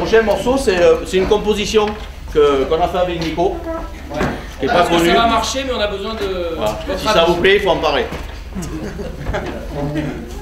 prochain morceau, c'est euh, une composition que- qu'on a fait avec Nico, qui n'est pas ça va marcher, mais on a besoin de Voilà. Si ça vous plaît, il faut en parler.